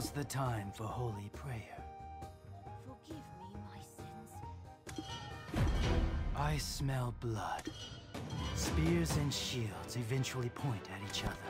Now's the time for holy prayer. Forgive me my sins. I smell blood. Spears and shields eventually point at each other.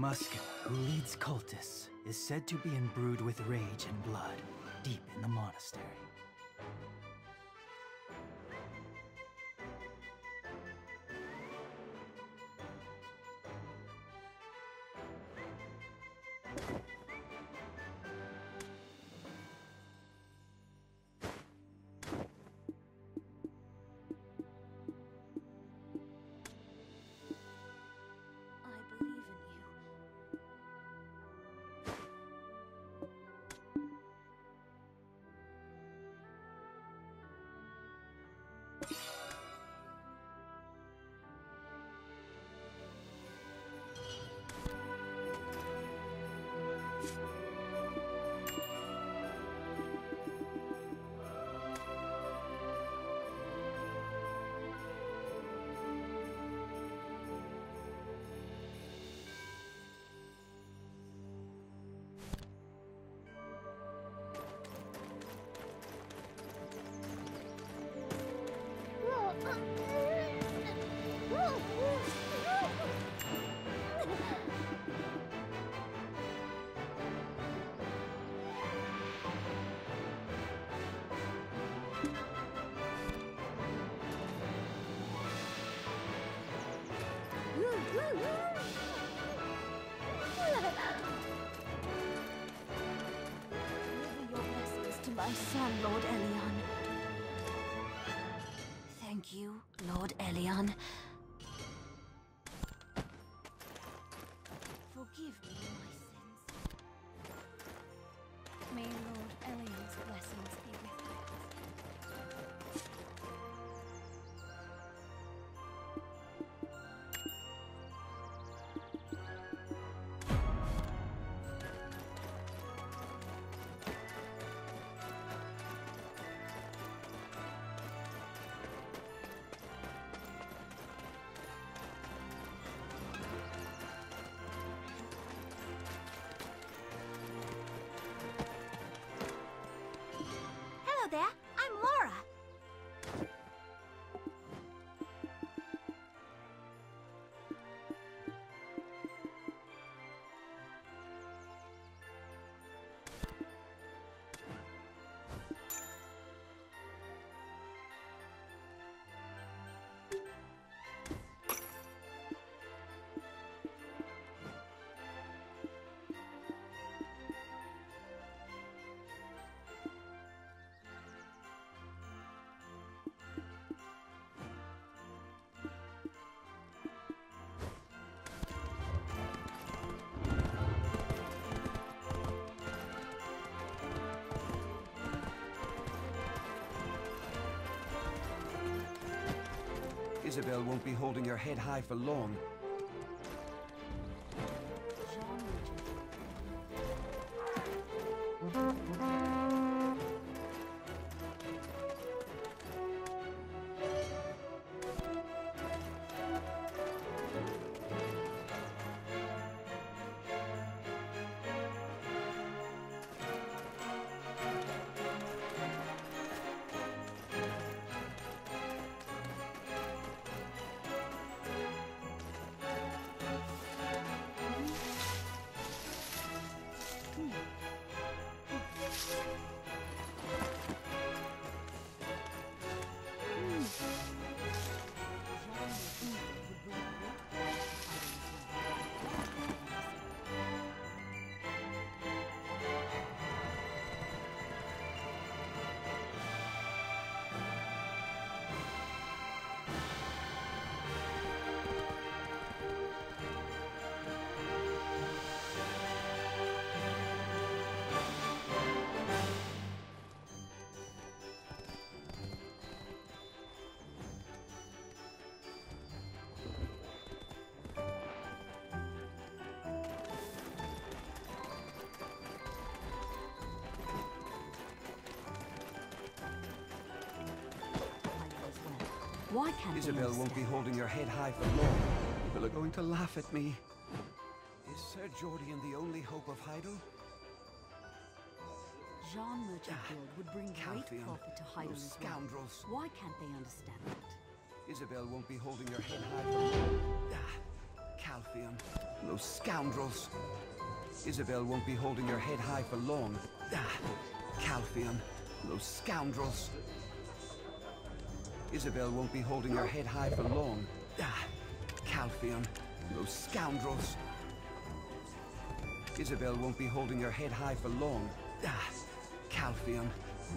Muskan, who leads cultists, is said to be imbrued with rage and blood deep in the monastery. Thank you, Lord Elion. Forgive me my で。Isabel won't be holding her head high for long. Why can't Isabel won't be holding your head high for long. People are going to laugh at me. Is Sir Jordine the only hope of Heidel? Jean Merchant Ah, Guild would bring great profit to Heidel those as well. scoundrels. Why can't they understand that? Isabel won't be holding your head high for long. Ah, Calpheon, those scoundrels. Isabel won't be holding your head high for long. Ah, Calpheon, those scoundrels. Isabel won't be holding her head high for long. Ah, Calpheon, those scoundrels. Isabel won't be holding her head high for long. Ah, Calpheon,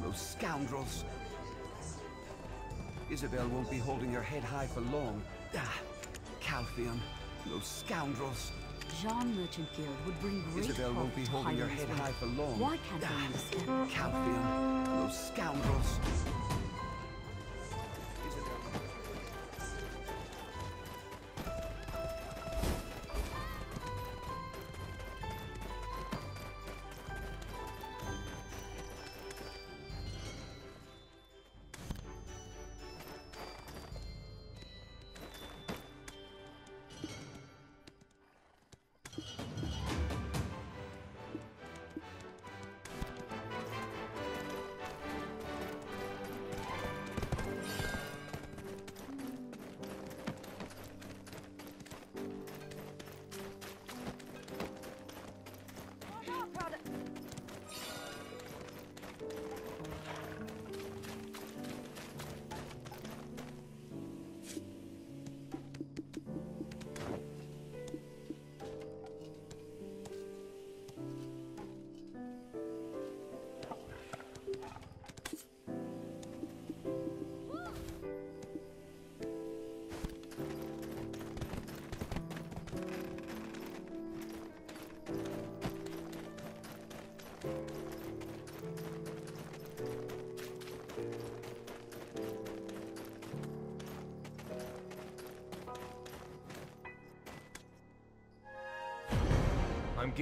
those scoundrels. Isabel won't be holding her head high for long. Ah, Calpheon, those scoundrels. Jean Merchant Guild would bring great Isabel won't be to holding your Heidel head high for long. Why can't they Ah, understand? Calpheon, those scoundrels.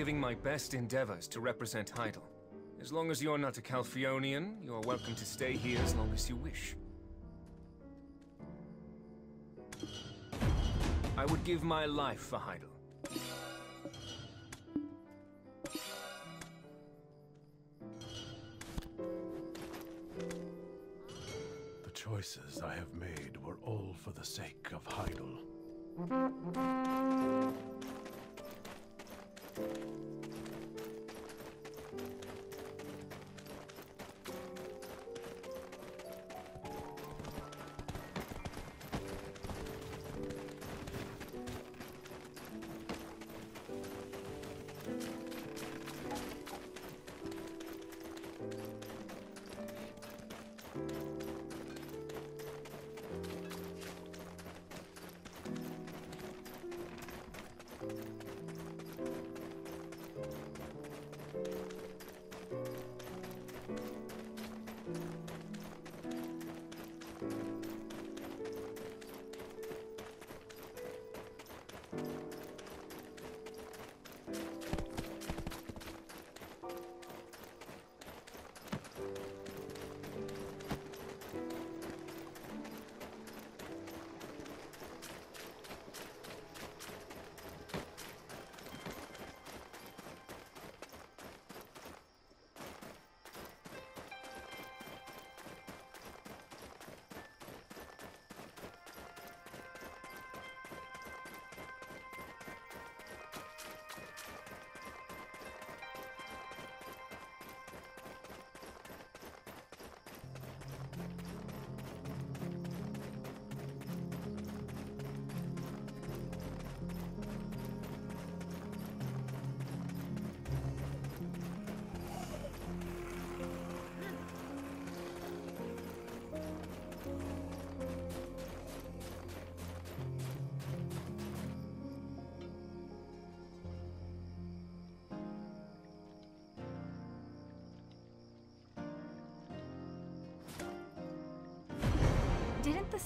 Giving my best endeavors to represent Heidel. As long as you're not a Calpheonian, you're welcome to stay here as long as you wish. I would give my life for Heidel. The choices I have made were all for the sake of Heidel. Didn't the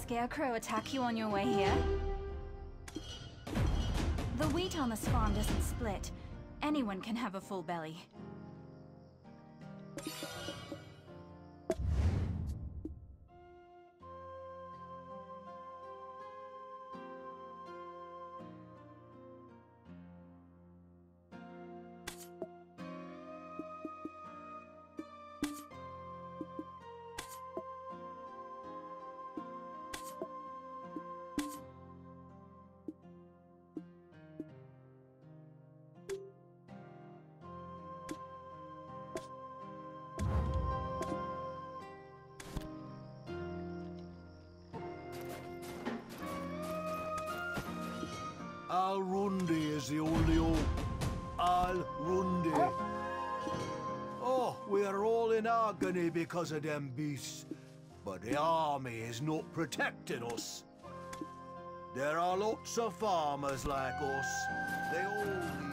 Scarecrow attack you on your way here? The wheat on this farm doesn't split. Anyone can have a full belly. Agony because of them beasts. But the army is not protecting us. There are lots of farmers like us. They all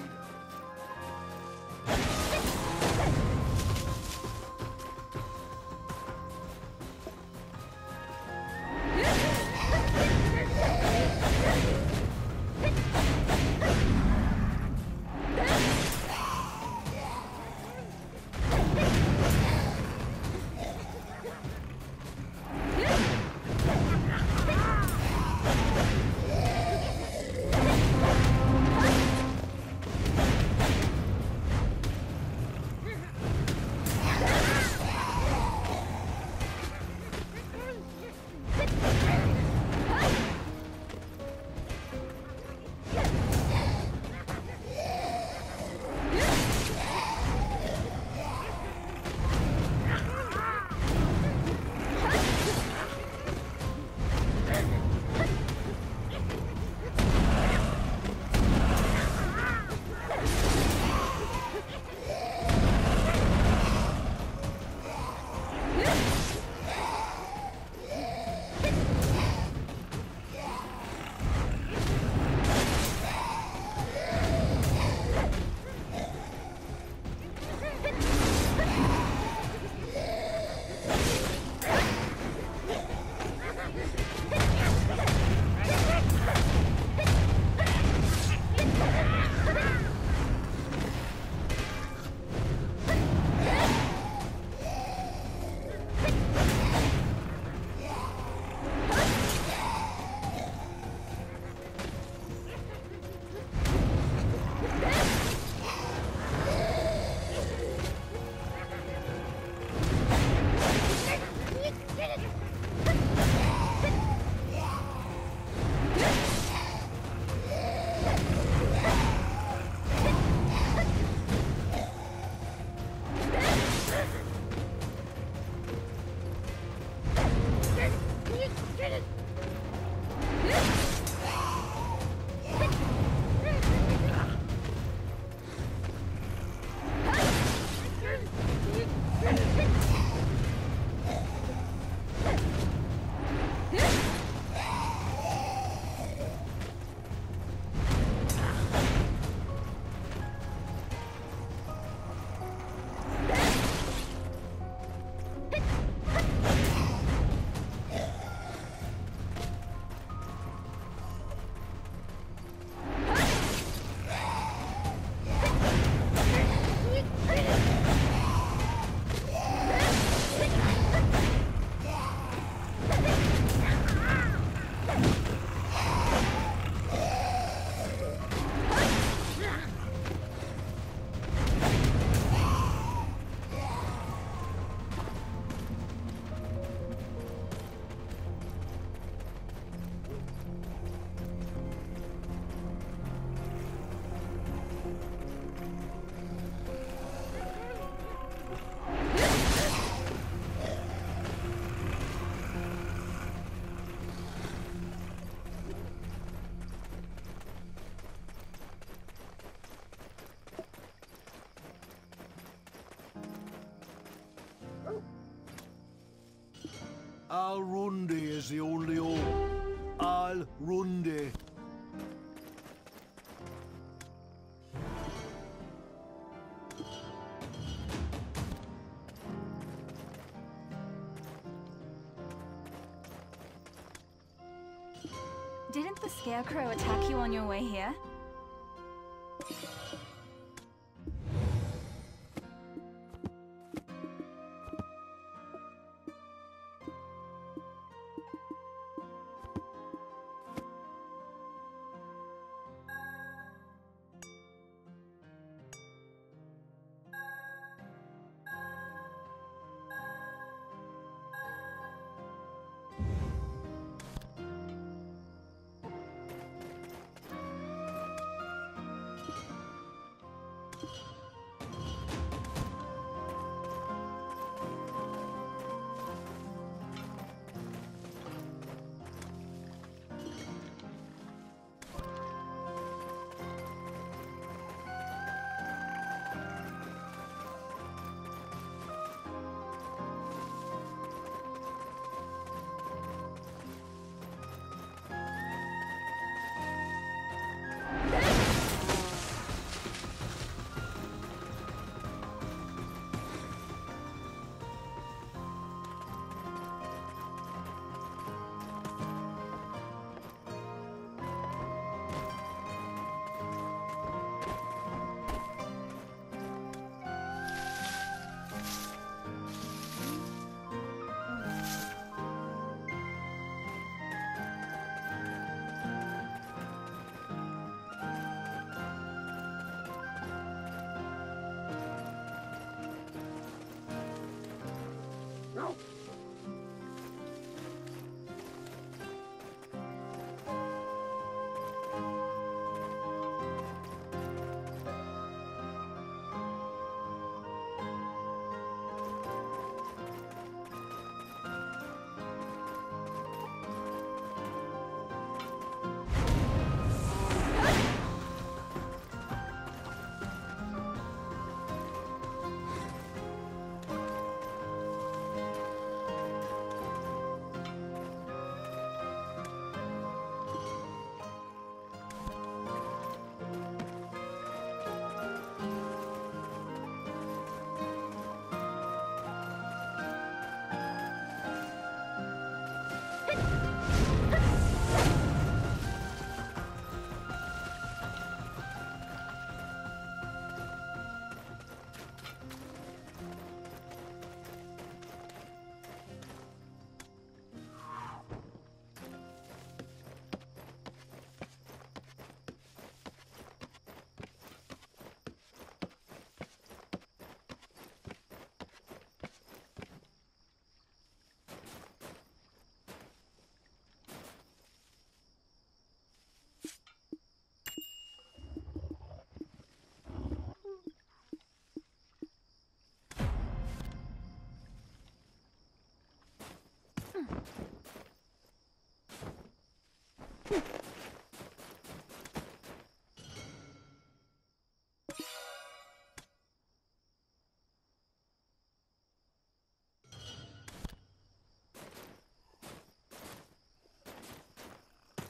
Didn't the Scarecrow attack you on your way here?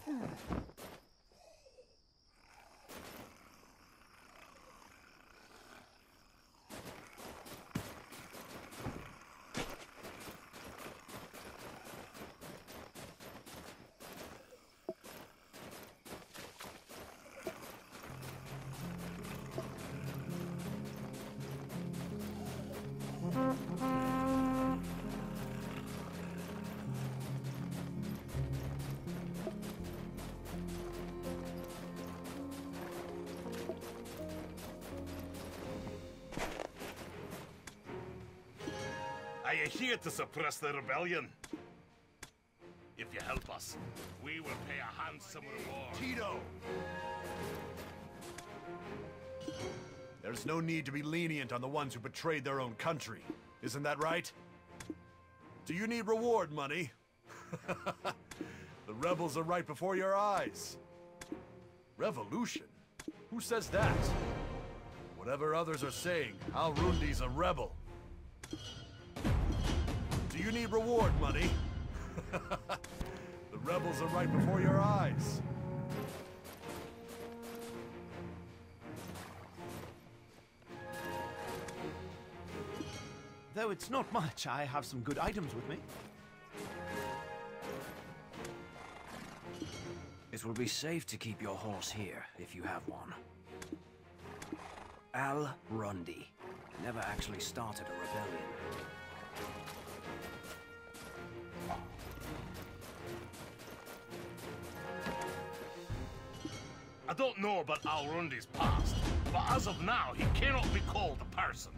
Hmm. Are you here to suppress the rebellion? If you help us, we will pay a handsome reward. Tito! There's no need to be lenient on the ones who betrayed their own country. Isn't that right? Do you need reward money? the rebels are right before your eyes. Revolution? Who says that? Whatever others are saying, Al Rundi's a rebel. Do you need reward money? the rebels are right before your eyes. Though it's not much, I have some good items with me. It will be safe to keep your horse here, if you have one. Al Rundi. Never actually started a rebellion. I don't know about Al Rundi's past, but as of now, he cannot be called a person.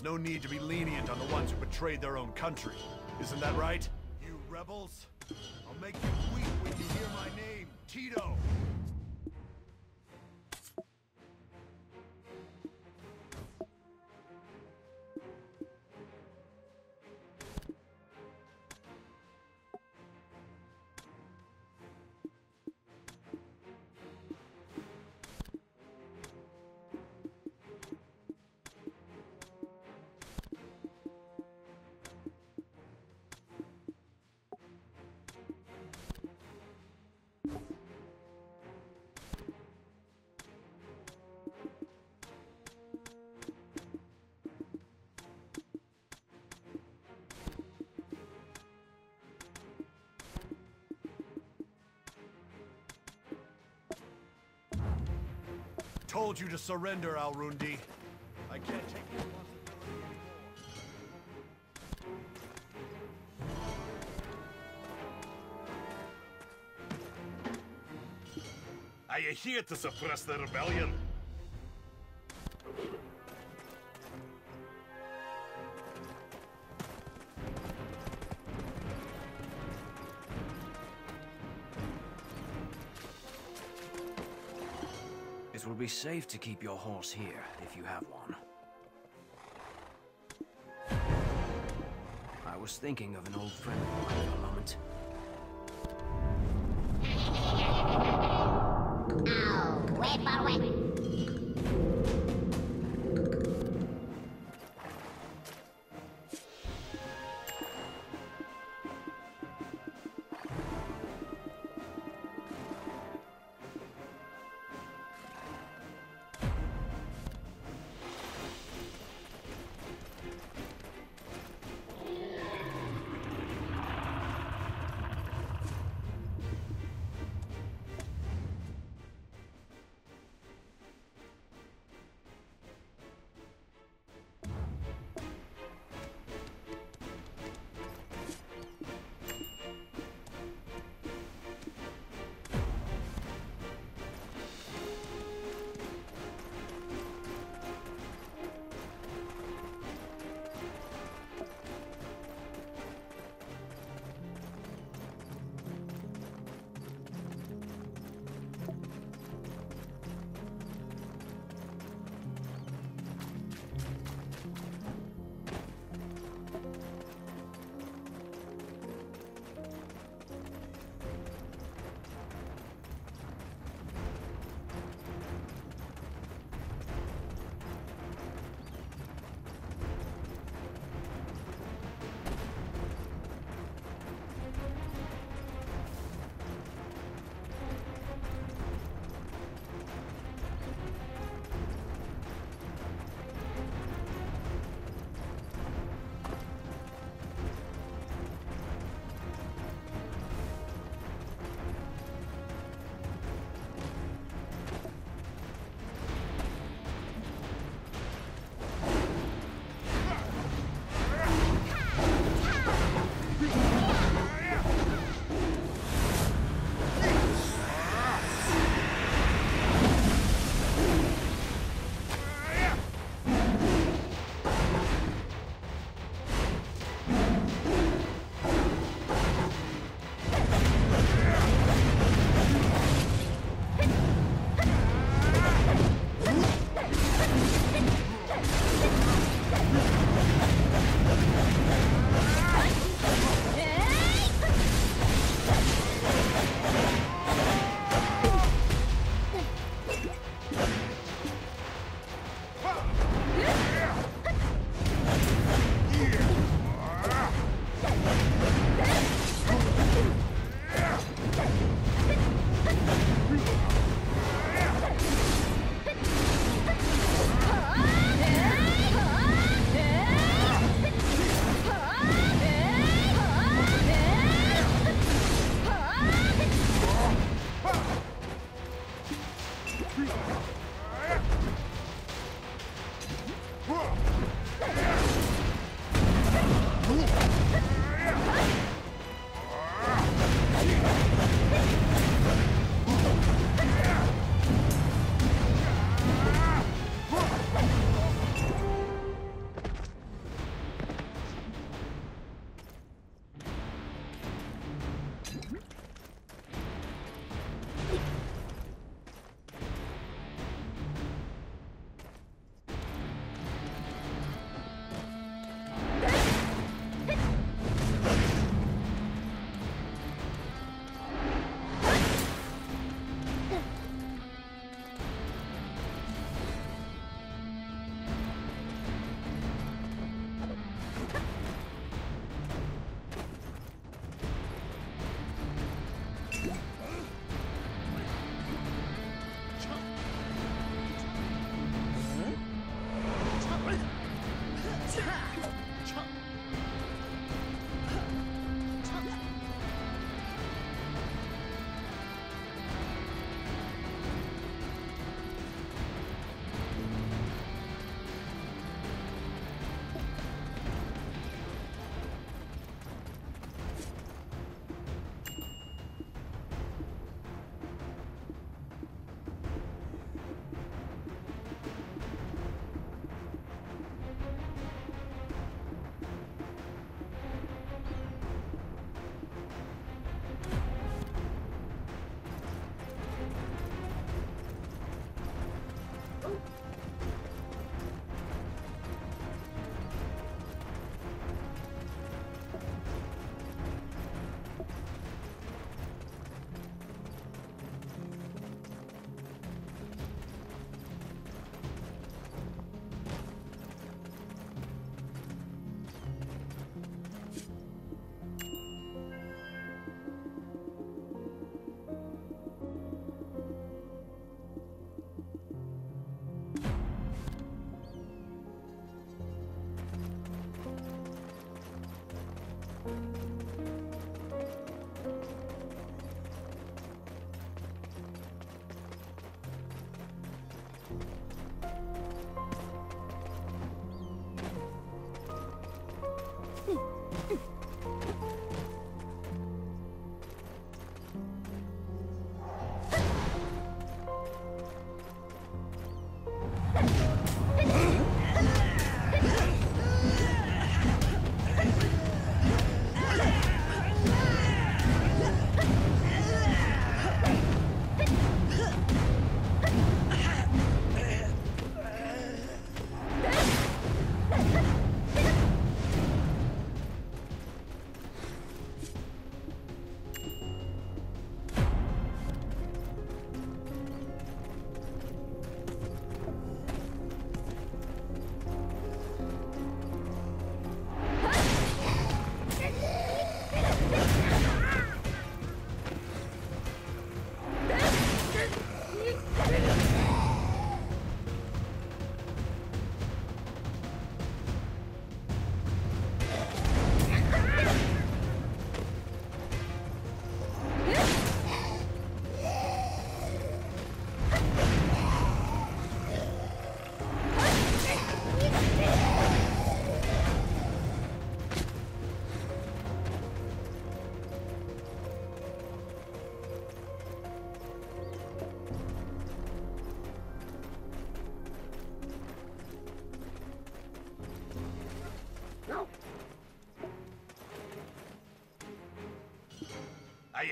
There's no need to be lenient on the ones who betrayed their own country. Isn't that right? You rebels? I'll make you weep when you hear my name, Tito! I told you to surrender, Alrundi. I can't take responsibility anymore. Are you here to suppress the rebellion? Safe to keep your horse here, if you have one. I was thinking of an old friend of mine for a moment.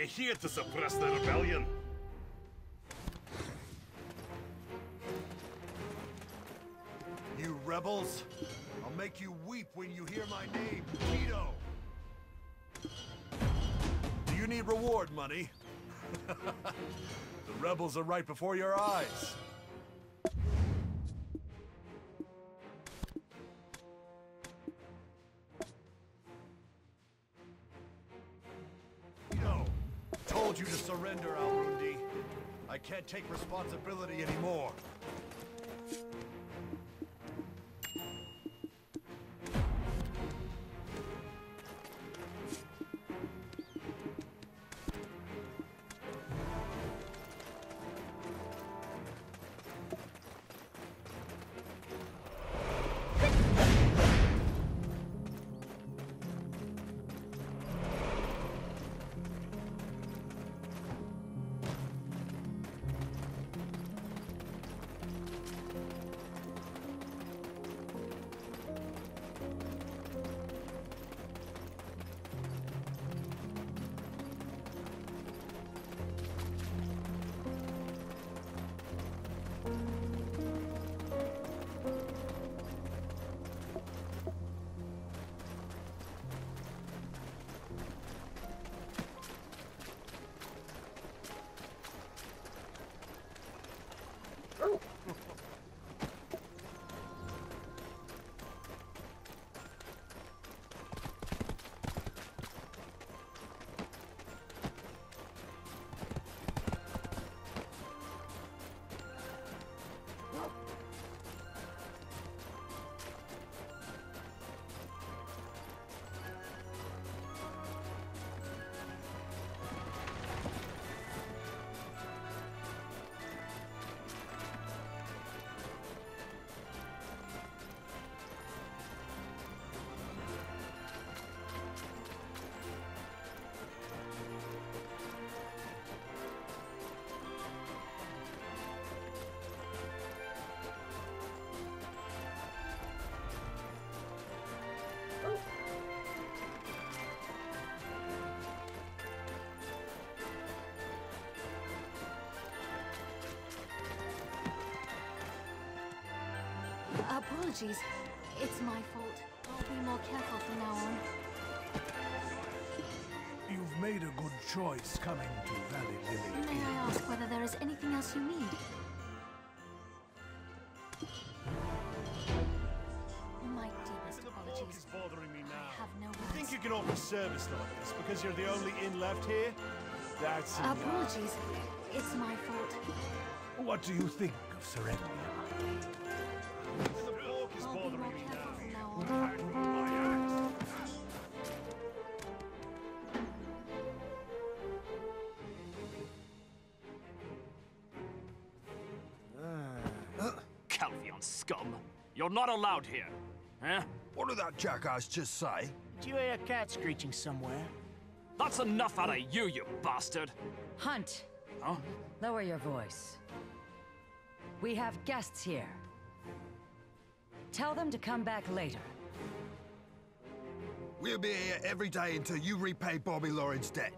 You here to suppress the rebellion? You rebels! I'll make you weep when you hear my name, Tito! Do you need reward money? the rebels are right before your eyes. Take responsibility anymore. Apologies. It's my fault. I'll be more careful from now on. You've made a good choice coming to Valley Lily. May I ask whether there is anything else you need? My deepest The bloke apologies. is bothering me now. I have no You think you can offer service like this because you're the only inn left here? That's enough. Apologies. It's my fault. What do you think of Serendia? You're not allowed here! Huh? What did that jackass just say? Did you hear a cat screeching somewhere? That's enough out of you, you bastard! Hunt, Huh? lower your voice. We have guests here. Tell them to come back later. We'll be here every day until you repay Bobby Lawrence debt.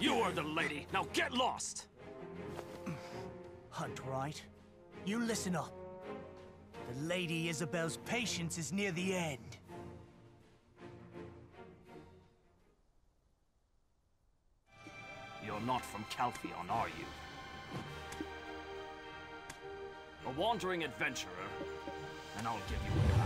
You are the lady! Now get lost! Hunt, right? You listen up. The Lady Isabel's patience is near the end. You're not from Calpheon, are you? A wandering adventurer, and I'll give you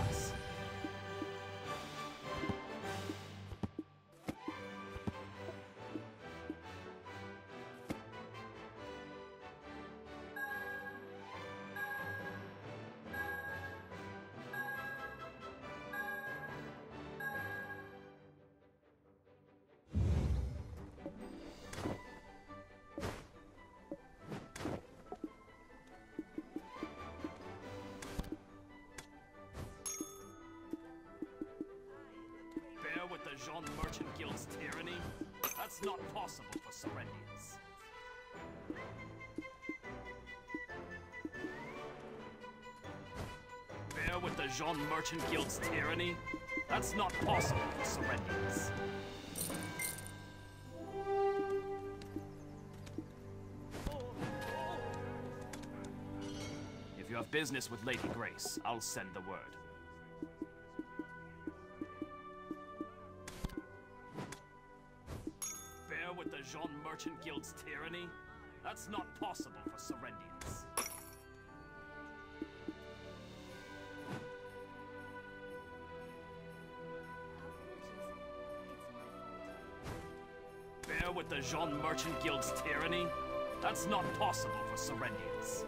with the Jean Merchant Guild's tyranny? That's not possible for Serendians. Bear with the Jean Merchant Guild's tyranny? That's not possible for Serendians. If you have business with Lady Grace, I'll send the word. Guild's tyranny? That's not possible for Serendians. Bear with the Jean Merchant Guild's tyranny? That's not possible for Serendians.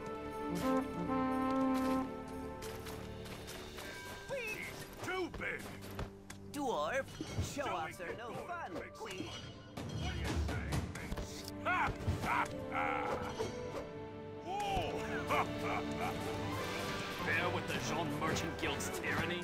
Too big! Dwarf, show-offs are no fun, queen. Bear with the Jean Merchant Guild's tyranny?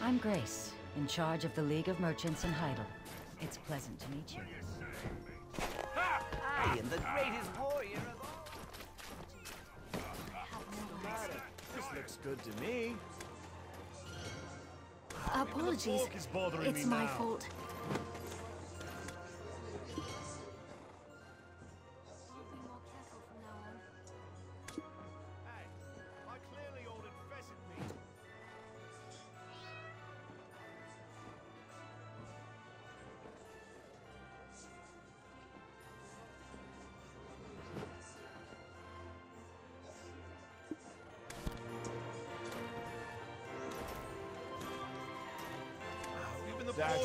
I'm Grace, in charge of the League of Merchants in Heidel. It's pleasant to meet you. I am the greatest warrior of all. This looks good to me. Apologies. fork is bothering It's my now. fault.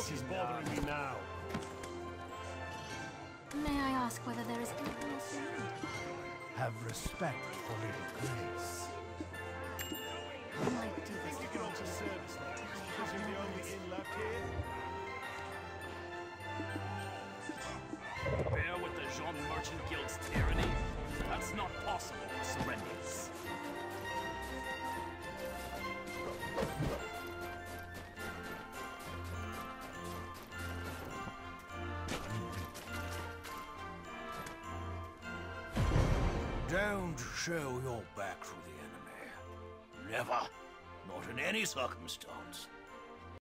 Even the That's pork is bothering me now. May I ask whether there is anything else you need? Have respect for Lady Grace. I might do this You get on to service now. Because you're the only inn left here. Bear with the Jean Merchant Guild's tyranny? That's not possible for Don't show your back to the enemy. Never. Not in any circumstance.